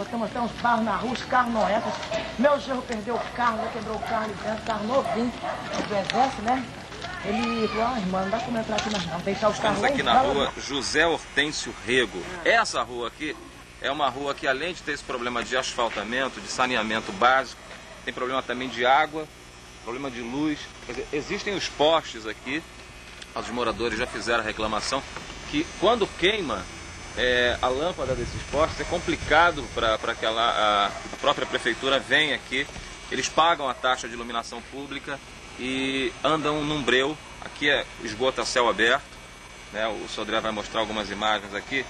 Botamos até uns barros na rua, os carros não entram. Meu genro perdeu o carro, né? quebrou o carro dentro, carro novinho, do exército, né? Ele falou, ah, irmã, não dá como entrar aqui não, não deixar os carros Estamos aqui na rua. José Hortêncio Rego. Essa rua aqui é uma rua que, além de ter esse problema de asfaltamento, de saneamento básico, tem problema também de água, problema de luz. Quer dizer, existem os postes aqui, os moradores já fizeram a reclamação, que quando queima é, a lâmpada desses postes é complicado para que a, a, a própria prefeitura venha aqui. Eles pagam a taxa de iluminação pública e andam num breu. Aqui é esgoto a céu aberto. Né? O Sodré vai mostrar algumas imagens aqui.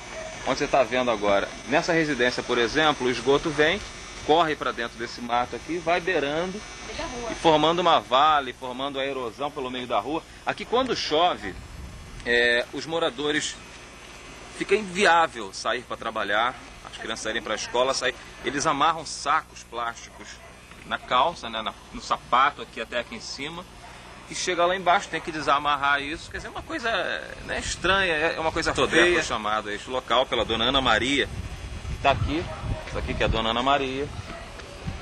Onde você está vendo agora? Nessa residência, por exemplo, o esgoto vem, corre para dentro desse mato aqui, vai beirando e formando uma vale, formando a erosão pelo meio da rua. Aqui, quando chove, é, os moradores fica inviável sair para trabalhar, as crianças saírem para a escola, sair. Eles amarram sacos plásticos na calça, né, na- no sapato aqui até aqui em cima. E chega lá embaixo, tem que desamarrar isso. Quer dizer, é uma coisa né, estranha, é uma coisa feia. Foi chamado a este local pela dona Ana Maria. Está aqui, isso aqui que é a dona Ana Maria.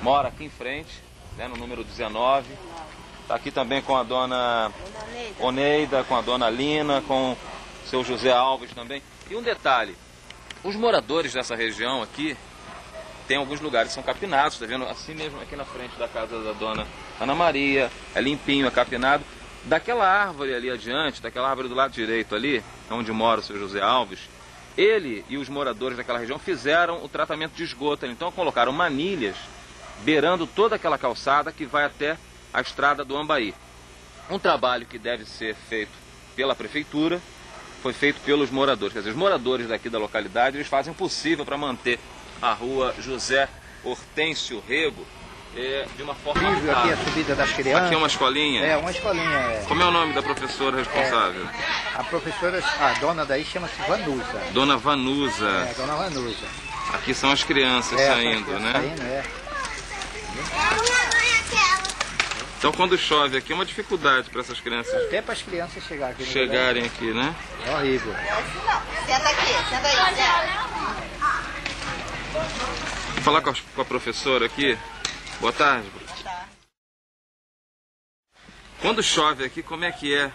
Mora aqui em frente, né, no número 19. Está aqui também com a dona Oneida, com a dona Lina, com o seu José Alves também. E um detalhe, os moradores dessa região aqui, tem alguns lugares que são capinados, está vendo? Assim mesmo aqui na frente da casa da dona Ana Maria, é limpinho, é capinado. Daquela árvore ali adiante, daquela árvore do lado direito ali, onde mora o seu José Alves, ele e os moradores daquela região fizeram o tratamento de esgoto. Então colocaram manilhas beirando toda aquela calçada que vai até a estrada do Ambaí. Um trabalho que deve ser feito pela prefeitura, foi feito pelos moradores. Quer dizer, os moradores daqui da localidade, eles fazem o possível para manter a rua José Hortêncio Rego eh, de uma forma aqui a habitável. subida das crianças. Aqui é uma escolinha. É, uma escolinha. é. Como é o nome da professora responsável? A professora, a dona daí chama-se Vanusa. Dona Vanusa. É, dona Vanusa. Aqui são as crianças É, saindo, tá né? Saindo, é. Então quando chove aqui é uma dificuldade para essas crianças Até para as crianças chegarem aqui. chegarem aqui, né? É horrível. Senta aqui, senta aí, senta. Vou falar com a, com a professora aqui. Boa tarde. Quando chove aqui, como é que é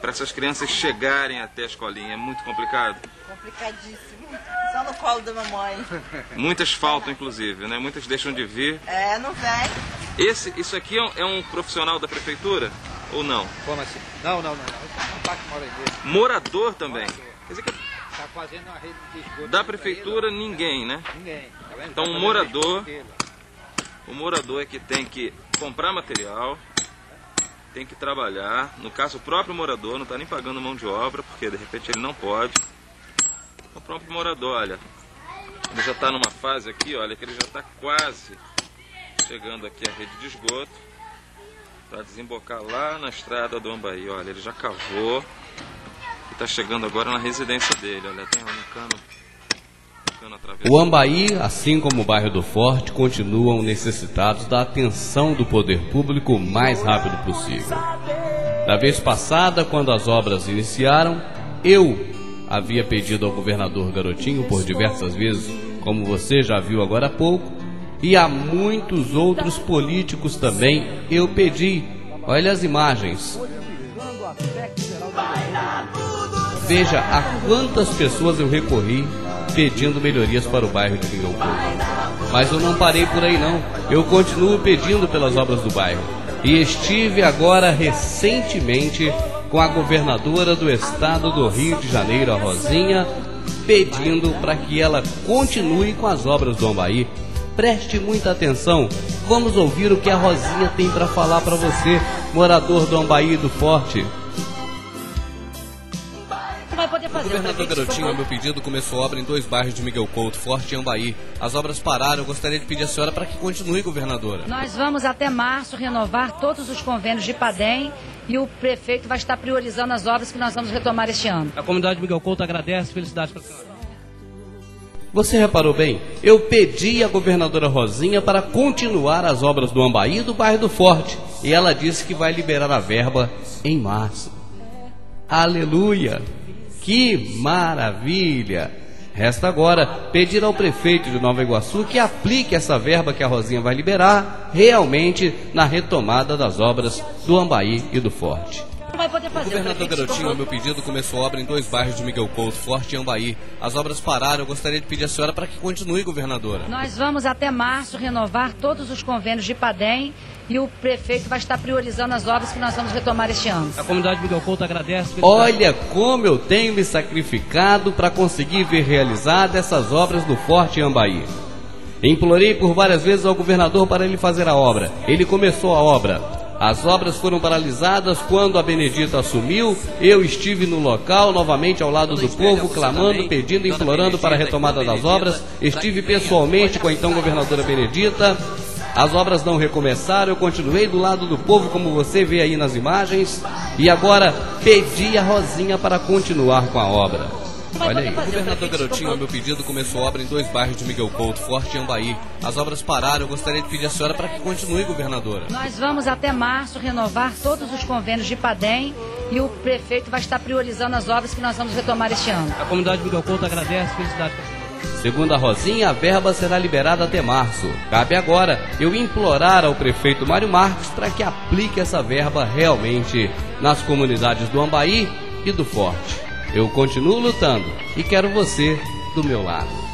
para essas crianças chegarem até a escolinha? É muito complicado? Complicadíssimo. Só no colo da mamãe. Muitas faltam, inclusive, né? Muitas deixam de vir. É, não vem. Esse, isso aqui é um, é um profissional da prefeitura ou não? Como assim? Não, não, não. não. Mesmo. Morador também. Quer dizer que Tá fazendo uma rede de esgoto. da prefeitura ele, ninguém, né? Ninguém. Tá? Então, Tá um fazendo morador-. O morador é que tem que comprar material, tem que trabalhar. No caso, o próprio morador não está nem pagando mão de obra, porque de repente ele não pode. O próprio morador, olha, ele já está numa fase aqui, olha, que ele já está quase chegando aqui à rede de esgoto para desembocar lá na estrada do Ambaí. Olha, ele já cavou e está chegando agora na residência dele. Olha, tem um cano, cano atravessado. O Ambaí, assim como o bairro do Forte, continuam necessitados da atenção do poder público o mais rápido possível. Da vez passada, quando as obras iniciaram, eu havia pedido ao governador Garotinho por diversas vezes, como você já viu agora há pouco, e a muitos outros políticos também eu pedi. Olha as imagens. Veja a quantas pessoas eu recorri pedindo melhorias para o bairro de Mingão Couto. Mas eu não parei por aí não. Eu continuo pedindo pelas obras do bairro. E estive agora recentemente com a governadora do estado do Rio de Janeiro, a Rosinha, pedindo para que ela continue com as obras do Ambaí. Preste muita atenção. Vamos ouvir o que a Rosinha tem para falar para você, morador do Ambaí e do Forte. Você vai poder O governador Garotinho, a meu pedido, começou obra em dois bairros de Miguel Couto, Forte e Ambaí. As obras pararam, eu gostaria de pedir à senhora para que continue, governadora. Nós vamos até março renovar todos os convênios de Padem e o prefeito vai estar priorizando as obras que nós vamos retomar este ano. A comunidade de Miguel Couto agradece, felicidades para a senhora. Você reparou bem? Eu pedi à governadora Rosinha para continuar as obras do Ambaí e do bairro do Forte. E ela disse que vai liberar a verba em março. Aleluia! Que maravilha! Resta agora pedir ao prefeito de Nova Iguaçu que aplique essa verba que a Rosinha vai liberar realmente na retomada das obras do Ambaí e do Forte. Vai poder O fazer. governador prefeito se Garotinho, ao meu pedido, começou obra em dois bairros de Miguel Couto, Forte e Ambaí. As obras pararam, eu gostaria de pedir à senhora para que continue, governadora. Nós vamos até março renovar todos os convênios de Padem e o prefeito vai estar priorizando as obras que nós vamos retomar este ano. A comunidade Miguel Couto agradece. Olha como eu tenho me sacrificado para conseguir ver realizadas essas obras do Forte Ambaí. Implorei por várias vezes ao governador para ele fazer a obra. Ele começou a obra. As obras foram paralisadas quando a Benedita assumiu. Eu estive no local, novamente ao lado do povo, clamando, pedindo, implorando para a retomada das obras. Estive pessoalmente com a então governadora Benedita. As obras não recomeçaram, eu continuei do lado do povo, como você vê aí nas imagens, e agora pedi a Rosinha para continuar com a obra. Olha aí. O governador Garotinho, ao meu pedido, começou obra em dois bairros de Miguel Couto, Forte e Ambaí. As obras pararam, eu gostaria de pedir à senhora para que continue, governadora. Nós vamos até março renovar todos os convênios de Padem e o prefeito vai estar priorizando as obras que nós vamos retomar este ano. A comunidade Miguel Couto agradece. Felicidade. Segundo a Rosinha, a verba será liberada até março. Cabe agora eu implorar ao prefeito Mário Marques para que aplique essa verba realmente nas comunidades do Ambaí e do Forte. Eu continuo lutando e quero você do meu lado.